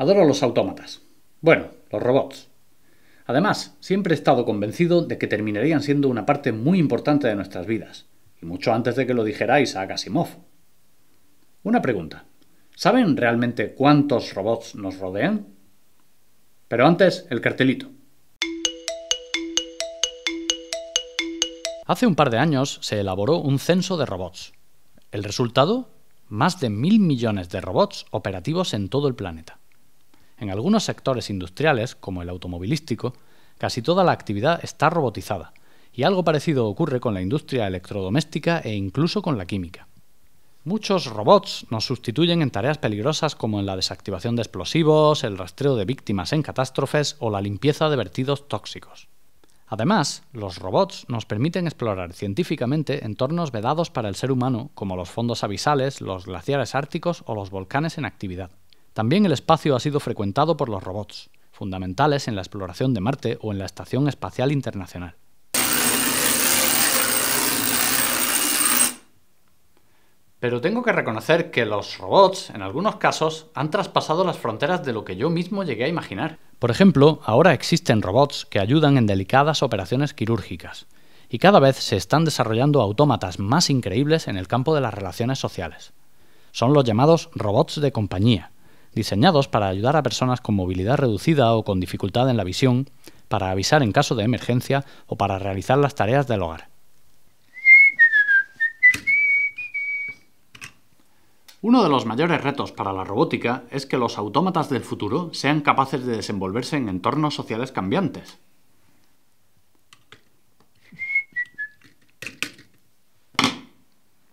Adoro los autómatas. Bueno, los robots. Además, siempre he estado convencido de que terminarían siendo una parte muy importante de nuestras vidas, y mucho antes de que lo dijera Isaac Asimov. Una pregunta. ¿Saben realmente cuántos robots nos rodean? Pero antes, el cartelito. Hace un par de años se elaboró un censo de robots. El resultado, más de mil millones de robots operativos en todo el planeta. En algunos sectores industriales, como el automovilístico, casi toda la actividad está robotizada, y algo parecido ocurre con la industria electrodoméstica e incluso con la química. Muchos robots nos sustituyen en tareas peligrosas como en la desactivación de explosivos, el rastreo de víctimas en catástrofes o la limpieza de vertidos tóxicos. Además, los robots nos permiten explorar científicamente entornos vedados para el ser humano, como los fondos abisales, los glaciares árticos o los volcanes en actividad. También el espacio ha sido frecuentado por los robots, fundamentales en la exploración de Marte o en la Estación Espacial Internacional. Pero tengo que reconocer que los robots, en algunos casos, han traspasado las fronteras de lo que yo mismo llegué a imaginar. Por ejemplo, ahora existen robots que ayudan en delicadas operaciones quirúrgicas, y cada vez se están desarrollando autómatas más increíbles en el campo de las relaciones sociales. Son los llamados robots de compañía, diseñados para ayudar a personas con movilidad reducida o con dificultad en la visión, para avisar en caso de emergencia o para realizar las tareas del hogar. Uno de los mayores retos para la robótica es que los autómatas del futuro sean capaces de desenvolverse en entornos sociales cambiantes.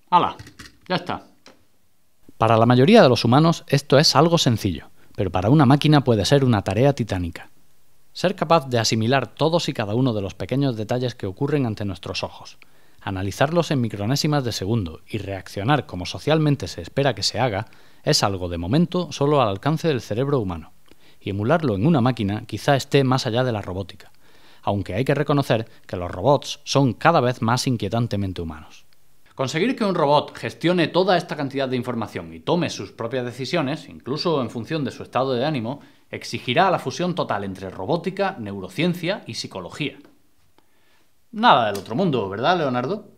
¡Hala! Ya está. Para la mayoría de los humanos esto es algo sencillo, pero para una máquina puede ser una tarea titánica. Ser capaz de asimilar todos y cada uno de los pequeños detalles que ocurren ante nuestros ojos, analizarlos en micronésimas de segundo y reaccionar como socialmente se espera que se haga es algo de momento solo al alcance del cerebro humano, y emularlo en una máquina quizá esté más allá de la robótica, aunque hay que reconocer que los robots son cada vez más inquietantemente humanos. Conseguir que un robot gestione toda esta cantidad de información y tome sus propias decisiones, incluso en función de su estado de ánimo, exigirá la fusión total entre robótica, neurociencia y psicología. Nada del otro mundo, ¿verdad, Leonardo?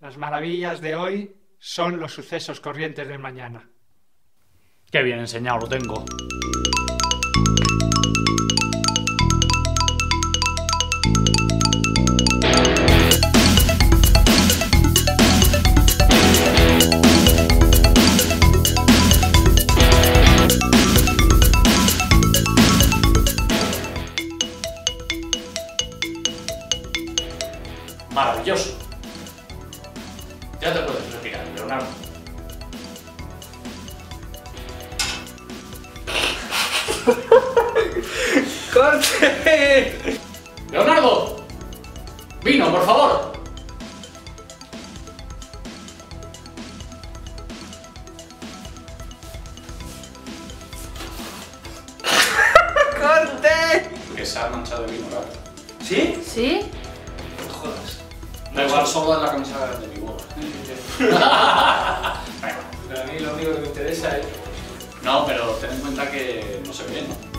Las maravillas de hoy son los sucesos corrientes del mañana. Qué bien enseñado lo tengo. Maravilloso. Ya te puedes retirar, Leonardo. ¡Corte! ¡Leonardo! ¡Vino, por favor! ¡Corte! Que se ha manchado de vino, claro. ¿Sí? ¿Sí? No jodas. Da igual, solo en la camisa de mi boda. Pero a mí lo único que me interesa es... No, pero ten en cuenta que no se ve, ¿no?